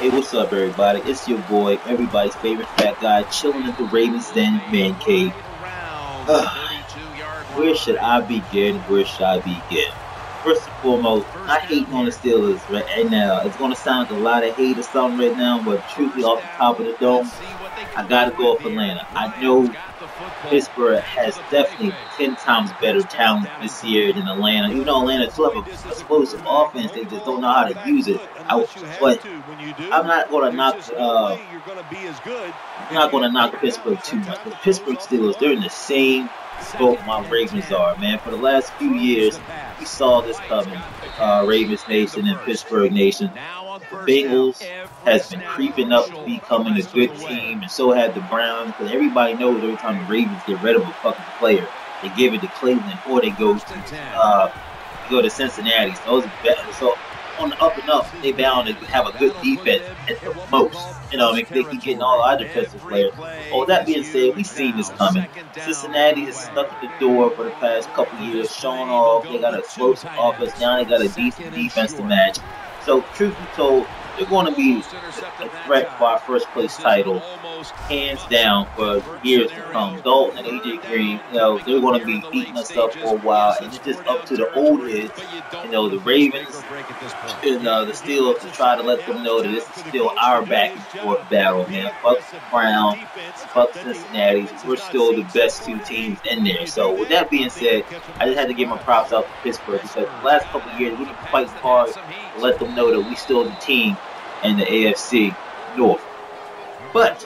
Hey, what's up, everybody? It's your boy, everybody's favorite fat guy, chilling at the Ravens Den man cave. where should I begin? Where should I begin? First and foremost, I hate on the Steelers right now. It's going to sound like a lot of hate or something right now, but truthfully, off the top of the dome, I got to go with Atlanta. I know Pittsburgh has definitely 10 times better talent this year than Atlanta. Even though Atlanta still have an explosive offense, they just don't know how to use it. I, but I'm not going to knock. Uh, I'm not going to knock Pittsburgh too much. The Pittsburgh Steelers, they're in the same boat my Ravens are, man. For the last few years, we saw this coming. Uh, Ravens Nation and Pittsburgh Nation. The Bengals has been creeping up to becoming a good team, and so have the Browns. Because everybody knows every time the Ravens get rid of a fucking player, they give it to Cleveland or they go to uh, go to Cincinnati. So, so on the up and up, they bound to have a good defense at the most. You know, I mean, they keep getting all our defensive players. All that being said, we've seen this coming. Cincinnati has stuck at the door for the past couple years, showing off. They got a close offense. Now they got a decent defense to match. So, truth be told, they're going to be a threat for our first place title, hands down, for years to come. Dalton and AJ Green, you know, they're going to be beating us up for a while, and it's just up to the old heads, you know, the Ravens and uh, the Steelers to try to let them know that this is still our back and forth battle, man. Fuck Brown, fuck Cincinnati. We're still the best two teams in there. So, with that being said, I just had to give my props out to Pittsburgh because the last couple of years we've been fighting hard to let them know that we still the team in the AFC North. But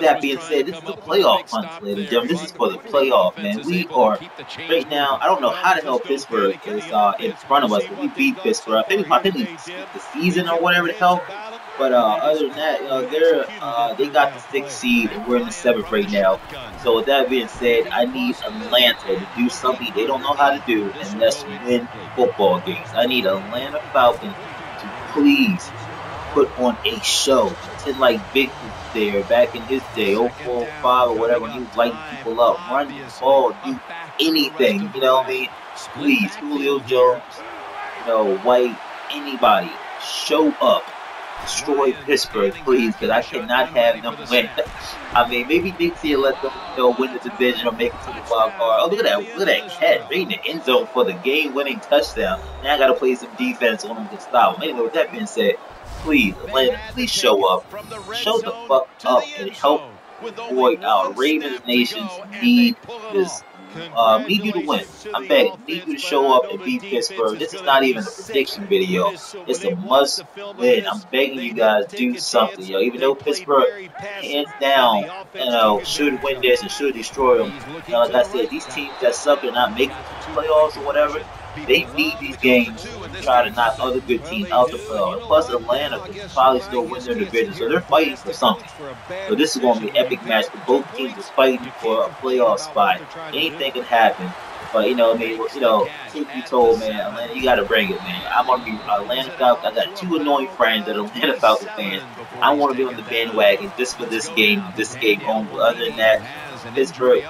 that being said, this is the playoff hunt, ladies and gentlemen. This is for the playoff, man. We are right now. I don't know how the hell Pittsburgh is uh, in front of us, but we beat Pittsburgh. I think, I think we the season or whatever the hell. But uh, other than that, you know, they're uh, they got the sixth seed, and we're in the seventh right now. So with that being said, I need Atlanta to do something they don't know how to do, and that's win football games. I need Atlanta Falcons to please put on a show. Pretend like was there back in his day, 045 or whatever, he was lighting people up, run the ball, do anything, you know what I mean? Please, Julio Jones, you know, White, anybody, show up. Destroy Pittsburgh, please, because I cannot have them win. I mean, maybe Dixie let them you know, win the division or make it to the wild card. Oh, look at that. Look at that cat right in the end zone for the game-winning touchdown. Now I got to play some defense on them to stop them. Anyway, with that being said, please, Atlanta, please show up. Show the fuck up and help boy our Ravens nations need this uh, need you to win. I'm begging. Need you to show up and beat Pittsburgh. This is not even a prediction video. It's a must win. I'm begging you guys do something. Yo. Even though Pittsburgh, hands down, you know, should win this and should destroy them. You know, like I said, these teams that suck and not making playoffs or whatever, they need these games to try to knock other good teams out the playoffs. Plus, Atlanta can probably still win their division, so they're fighting for something. So this is going to be an epic match. For Both teams are fighting for a playoff spot. Anything can happen. But you know, I mean, you know, truth be told, man, Atlanta, you gotta bring it, man. I'm gonna be Atlanta Falcons. I got two annoying friends that are Atlanta Falcons fans. I want to be on the bandwagon just for this game, this game only. Other than that, Pittsburgh,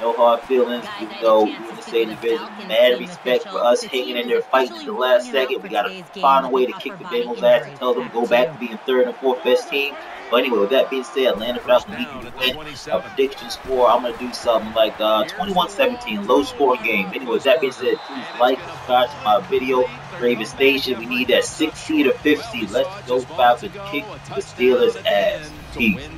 no hard feelings. Even though we in the same division, mad respect for us hanging in there fighting to the last second. We gotta find a way to kick the Bengals ass and tell them to go back to being third and fourth best team. But anyway, with that being said, Atlanta Falcons need to win. A prediction score, I'm going to do something like uh, 21-17, low scoring game. Anyway, with that being said, please like and subscribe to my video. Ravens Nation, we need that 6th seed or 5th seed. Let's go Falcons kick the Steelers' ass. Peace.